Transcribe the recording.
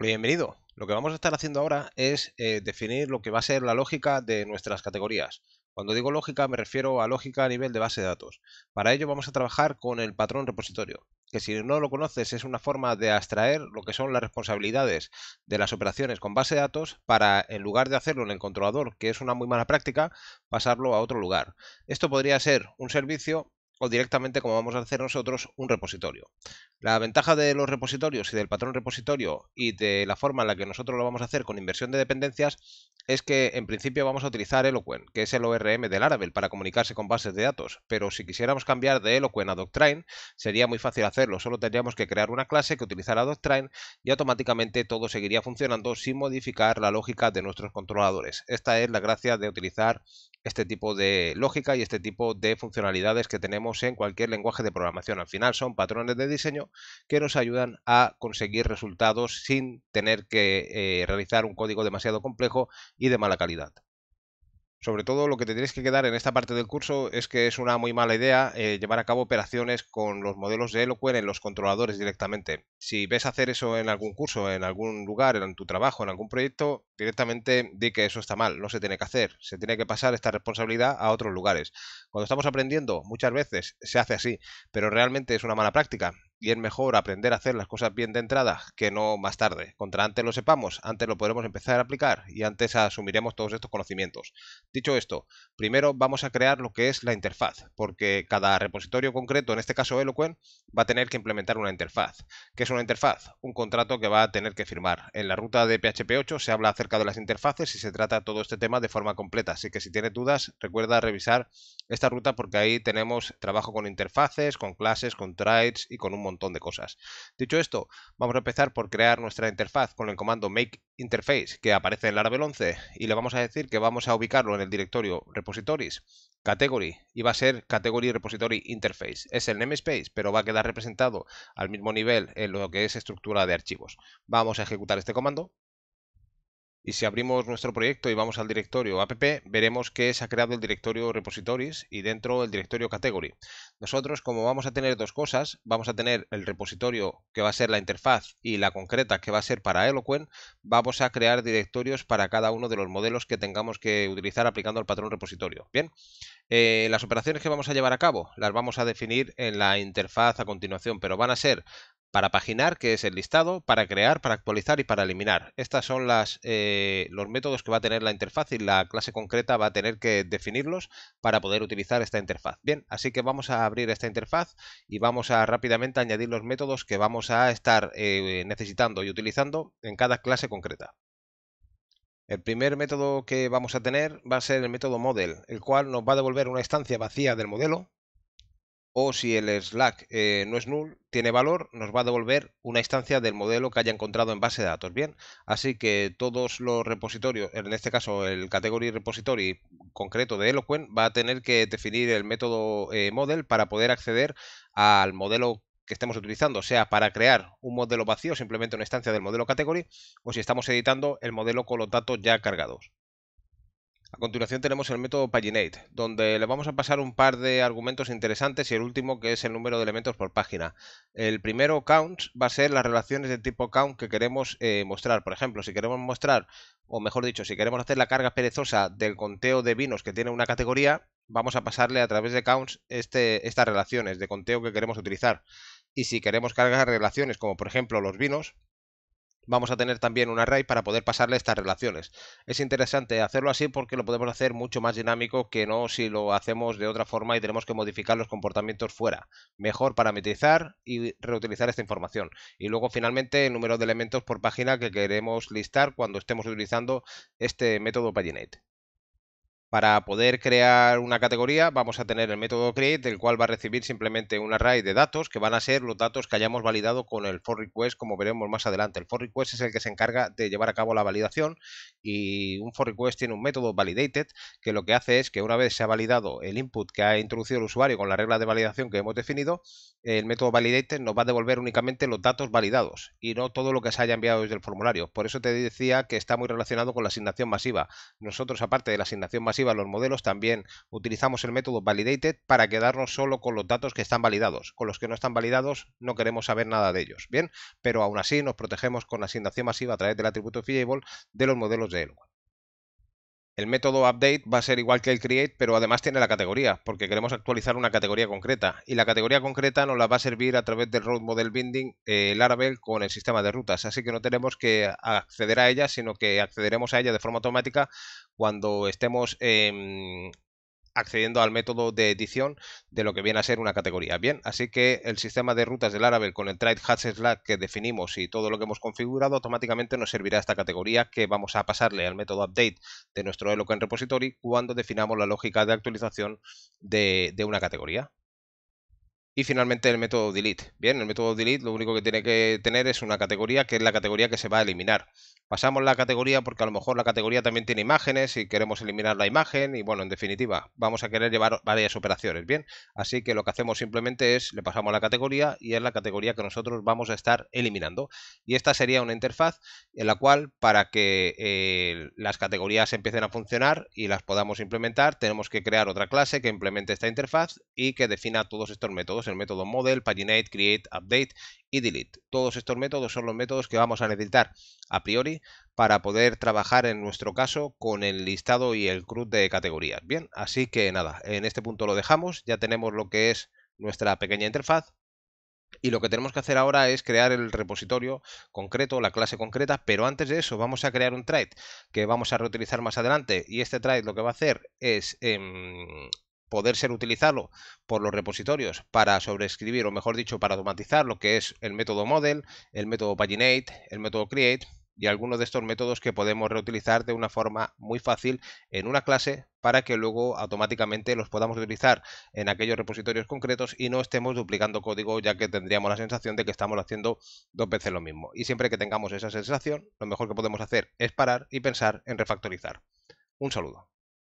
Hola, bienvenido. Lo que vamos a estar haciendo ahora es eh, definir lo que va a ser la lógica de nuestras categorías. Cuando digo lógica me refiero a lógica a nivel de base de datos. Para ello vamos a trabajar con el patrón repositorio, que si no lo conoces es una forma de abstraer lo que son las responsabilidades de las operaciones con base de datos para, en lugar de hacerlo en el controlador, que es una muy mala práctica, pasarlo a otro lugar. Esto podría ser un servicio o directamente, como vamos a hacer nosotros, un repositorio. La ventaja de los repositorios y del patrón repositorio y de la forma en la que nosotros lo vamos a hacer con inversión de dependencias es que en principio vamos a utilizar Eloquent, que es el ORM del Laravel para comunicarse con bases de datos, pero si quisiéramos cambiar de Eloquent a Doctrine sería muy fácil hacerlo, solo tendríamos que crear una clase que utilizara Doctrine y automáticamente todo seguiría funcionando sin modificar la lógica de nuestros controladores. Esta es la gracia de utilizar este tipo de lógica y este tipo de funcionalidades que tenemos en cualquier lenguaje de programación. Al final son patrones de diseño que nos ayudan a conseguir resultados sin tener que eh, realizar un código demasiado complejo y de mala calidad. Sobre todo lo que tendréis que quedar en esta parte del curso es que es una muy mala idea eh, llevar a cabo operaciones con los modelos de Eloquent en los controladores directamente. Si ves hacer eso en algún curso, en algún lugar, en tu trabajo, en algún proyecto, directamente di que eso está mal, no se tiene que hacer. Se tiene que pasar esta responsabilidad a otros lugares. Cuando estamos aprendiendo, muchas veces se hace así, pero realmente es una mala práctica y es mejor aprender a hacer las cosas bien de entrada que no más tarde. Contra antes lo sepamos, antes lo podremos empezar a aplicar y antes asumiremos todos estos conocimientos. Dicho esto, primero vamos a crear lo que es la interfaz, porque cada repositorio concreto, en este caso Eloquent, va a tener que implementar una interfaz. ¿Qué es una interfaz? Un contrato que va a tener que firmar. En la ruta de PHP 8 se habla acerca de las interfaces y se trata todo este tema de forma completa, así que si tienes dudas, recuerda revisar esta ruta porque ahí tenemos trabajo con interfaces, con clases, con traits y con un montón de cosas. Dicho esto, vamos a empezar por crear nuestra interfaz con el comando make interface que aparece en Laravel 11 y le vamos a decir que vamos a ubicarlo en el directorio repositories category y va a ser category repository interface. Es el namespace, pero va a quedar representado al mismo nivel en lo que es estructura de archivos. Vamos a ejecutar este comando y si abrimos nuestro proyecto y vamos al directorio app, veremos que se ha creado el directorio repositories y dentro el directorio category. Nosotros, como vamos a tener dos cosas, vamos a tener el repositorio que va a ser la interfaz y la concreta que va a ser para Eloquent, vamos a crear directorios para cada uno de los modelos que tengamos que utilizar aplicando el patrón repositorio. Bien, eh, las operaciones que vamos a llevar a cabo las vamos a definir en la interfaz a continuación, pero van a ser para paginar, que es el listado, para crear, para actualizar y para eliminar. Estos son las, eh, los métodos que va a tener la interfaz y la clase concreta va a tener que definirlos para poder utilizar esta interfaz. Bien, así que vamos a abrir esta interfaz y vamos a rápidamente añadir los métodos que vamos a estar eh, necesitando y utilizando en cada clase concreta. El primer método que vamos a tener va a ser el método model, el cual nos va a devolver una instancia vacía del modelo o si el Slack eh, no es null, tiene valor, nos va a devolver una instancia del modelo que haya encontrado en base de datos. Bien, así que todos los repositorios, en este caso el category repository concreto de Eloquent, va a tener que definir el método eh, model para poder acceder al modelo que estemos utilizando, sea para crear un modelo vacío, simplemente una instancia del modelo category, o si estamos editando el modelo con los datos ya cargados. A continuación tenemos el método paginate, donde le vamos a pasar un par de argumentos interesantes y el último que es el número de elementos por página. El primero, counts, va a ser las relaciones de tipo count que queremos eh, mostrar. Por ejemplo, si queremos mostrar, o mejor dicho, si queremos hacer la carga perezosa del conteo de vinos que tiene una categoría, vamos a pasarle a través de counts este, estas relaciones de conteo que queremos utilizar. Y si queremos cargar relaciones como por ejemplo los vinos, vamos a tener también un array para poder pasarle estas relaciones. Es interesante hacerlo así porque lo podemos hacer mucho más dinámico que no si lo hacemos de otra forma y tenemos que modificar los comportamientos fuera. Mejor parametrizar y reutilizar esta información. Y luego finalmente el número de elementos por página que queremos listar cuando estemos utilizando este método paginate. Para poder crear una categoría vamos a tener el método create, el cual va a recibir simplemente un array de datos que van a ser los datos que hayamos validado con el for request, como veremos más adelante. El for request es el que se encarga de llevar a cabo la validación y un for request tiene un método validated que lo que hace es que una vez se ha validado el input que ha introducido el usuario con la regla de validación que hemos definido, el método validated nos va a devolver únicamente los datos validados y no todo lo que se haya enviado desde el formulario. Por eso te decía que está muy relacionado con la asignación masiva. Nosotros, aparte de la asignación masiva, masiva los modelos, también utilizamos el método validated para quedarnos solo con los datos que están validados. Con los que no están validados no queremos saber nada de ellos, ¿bien? Pero aún así nos protegemos con asignación masiva a través del atributo fillable de los modelos de Eloquent. El método update va a ser igual que el create, pero además tiene la categoría, porque queremos actualizar una categoría concreta. Y la categoría concreta nos la va a servir a través del Road Model Binding eh, Laravel con el sistema de rutas. Así que no tenemos que acceder a ella, sino que accederemos a ella de forma automática cuando estemos em, accediendo al método de edición de lo que viene a ser una categoría. Bien, así que el sistema de rutas del Laravel con el try hatch slack que definimos y todo lo que hemos configurado automáticamente nos servirá esta categoría que vamos a pasarle al método update de nuestro Eloquent repository cuando definamos la lógica de actualización de, de una categoría. Y finalmente el método delete. Bien, el método delete lo único que tiene que tener es una categoría que es la categoría que se va a eliminar. Pasamos la categoría porque a lo mejor la categoría también tiene imágenes y queremos eliminar la imagen y bueno, en definitiva, vamos a querer llevar varias operaciones, ¿bien? Así que lo que hacemos simplemente es, le pasamos la categoría y es la categoría que nosotros vamos a estar eliminando. Y esta sería una interfaz en la cual para que eh, las categorías empiecen a funcionar y las podamos implementar, tenemos que crear otra clase que implemente esta interfaz y que defina todos estos métodos, el método model, paginate, create, update y delete. Todos estos métodos son los métodos que vamos a necesitar a priori para poder trabajar en nuestro caso con el listado y el CRUD de categorías. Bien, así que nada, en este punto lo dejamos, ya tenemos lo que es nuestra pequeña interfaz. Y lo que tenemos que hacer ahora es crear el repositorio concreto, la clase concreta, pero antes de eso vamos a crear un trait que vamos a reutilizar más adelante y este trait lo que va a hacer es em, poder ser utilizado por los repositorios para sobreescribir, o mejor dicho, para automatizar lo que es el método model, el método paginate, el método create y algunos de estos métodos que podemos reutilizar de una forma muy fácil en una clase para que luego automáticamente los podamos utilizar en aquellos repositorios concretos y no estemos duplicando código ya que tendríamos la sensación de que estamos haciendo dos veces lo mismo. Y siempre que tengamos esa sensación, lo mejor que podemos hacer es parar y pensar en refactorizar. Un saludo.